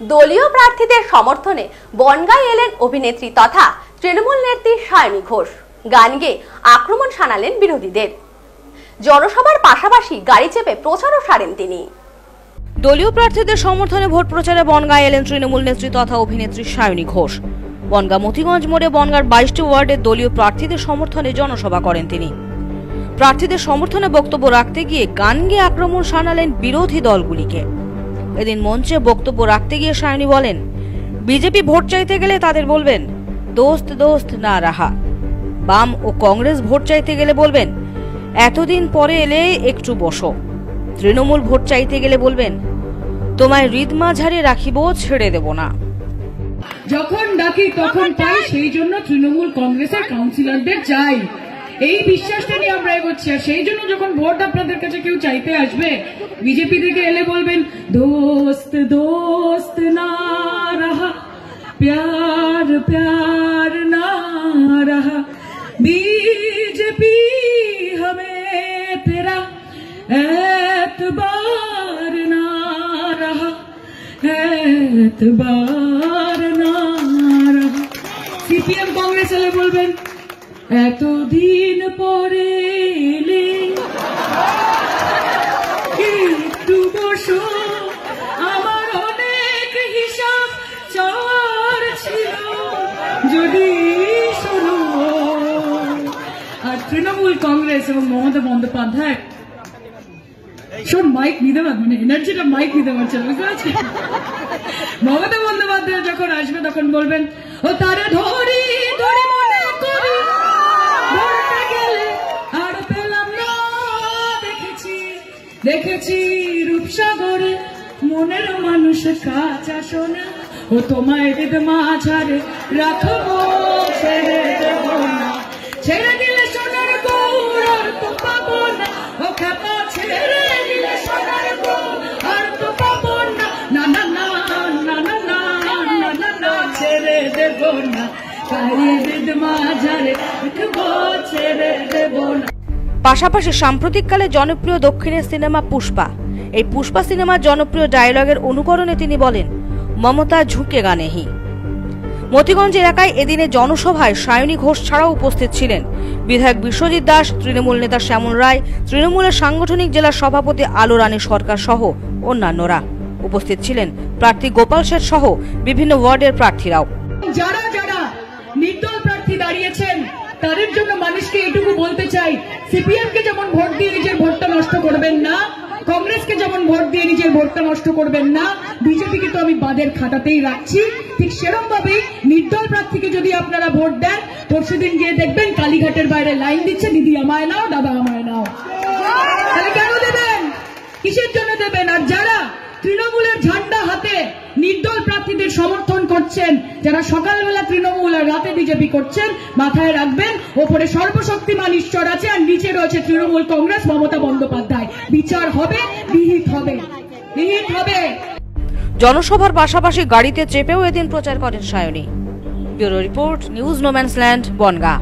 দলীয় প্রার্থীদের সমর্থনে বনগাঁয় এলেন অভিনেত্রী তথা তৃণমূল নেত্রী সায়নী ঘোষ। গান গেয়ে আক্রমণ শানালেন বিরোধীদের। জনসভার পাশাপাশি গাড়ি চেপে প্রচারও সারেন তিনি। দলীয় প্রার্থীদের সমর্থনে ভোট প্রচারে বনগাঁ এলেন তৃণমূল নেত্রী তথা অভিনেত্রী সায়নী ঘোষ। বনগাঁ মতিগঞ্জ মোড়ে বনগাঁর বাইশটি ওয়ার্ডের দলীয় প্রার্থীদের সমর্থনে জনসভা করেন তিনি। প্রার্থীদের সমর্থনে বক্তব্য রাখতে গিয়ে গান গেয়ে আক্রমণ শানালেন বিরোধী দলগুলিকে। এদিন মঞ্চে বক্তব্য রাখতে গিয়ে সায়নী বলেন, বিজেপি ভোট চাইতে গেলে তাদের বলবেন, দোস্ত দোস্ত, না রাহা। বাম ও কংগ্রেস ভোট চাইতে গেলে বলবেন, এতদিন পরে এলে একটু বসো। তৃণমূল ভোট চাইতে গেলে বলবেন, তোমায় হৃদ মাঝারে রাখিব, ছেড়ে দেব না। যখন ডাকি তখন পাই, সেই জন্য তৃণমূল কংগ্রেসের কাউন্সিলরদের চাই। এই বিশ্বাসটা নিয়ে আমরা এগোচ্ছি, আর সেই জন্য যখন ভোট আপনাদের কাছে কেউ চাইতে আসবে বিজেপি থেকে এলে বলবেন দোস্ত দোস্ত না রাহা প্যার প্যার না রাহা বিজেপি হমে তেরা এতবার না রাহা এতবার না রাহা সিপিএম কংগ্রেস এলে বলবেন এতদিন পরে এলে যদি আর তৃণমূল কংগ্রেস এবং মমতা বন্দ্যোপাধ্যায়। শোন মাইক নিতে মানে এনার্জিটা মাইক নিতে পারছে, বুঝতে পারছি? মমতা বন্দ্যোপাধ্যায় যখন আসবে, তখন বলবেন, ও তারা ধরি ধরি দেখেছি রূপসাগরে মনের মানুষ কাঁচা সোনা ও তোমায় দেবে মাঝারে, রাখব, ছেড়ে দেব না। ছেড়ে দিলে সোনার গৌর তো পাবো না। ও ছেড়ে পাশাপাশি সাম্প্রতিককালে জনপ্রিয় দক্ষিণের সিনেমা পুষ্পা। এই পুষ্পা সিনেমার জনপ্রিয় ডায়লগের অনুকরণে তিনি বলেন, মমতা ঝুঁকে গানেহি মতিগঞ্জ এলাকায় এদিনে জনসভায় সায়নী ঘোষ ছাড়াও উপস্থিত ছিলেন বিধায়ক বিশ্বজিৎ দাস, তৃণমূল নেতা শ্যামল রায়, তৃণমূলের সাংগঠনিক জেলার সভাপতি আলো রানী সরকার সহ অন্যান্যরা। উপস্থিত ছিলেন প্রার্থী গোপাল শেঠ সহ বিভিন্ন ওয়ার্ডের প্রার্থীরাও। যারা যারা নির্দল প্রার্থী দাঁড়িয়েছেন, তাদের জন্য মানুষকে এটুকু বলতে চাই সিপিএম কে যেমন ভোট দিয়ে নিজের ভোটটা নষ্ট করবেন না কংগ্রেসকে যেমন ভোট দিয়ে নিজের ভোটটা নষ্ট করবেন না, বিজেপিকে তো আমি বাদের খাতাতেই রাখছি। ঠিক সেরকম ভাবেই নির্দল প্রার্থীকে যদি আপনারা ভোট দেন, পরশু দিন গিয়ে দেখবেন কালীঘাটের বাইরে লাইন দিচ্ছে, দিদি আমায় নাও, দাদা আমায় নাও। তাহলে কেন দেবেন? কিসের জন্য দেবেন? আর যারা তৃণমূলের ঝান্ডা হাতে নির্দল প্রার্থীদের সমর্থন করছেন, যারা সকালবেলা তৃণমূল আর রাতে বিজেপি করছেন, মাথায় রাখবেন, ওপরে সর্বশক্তিমান ঈশ্বর আছে, আর নিচে রয়েছে তৃণমূল কংগ্রেস, মমতা বন্দ্যোপাধ্যায়। বিচার হবে, বিহিত হবে বিহিত হবে। জনসভার পাশাপাশি গাড়িতে চেপেও এদিন প্রচার করেন Sayani. Bureau report, news no man's land, Bongaon.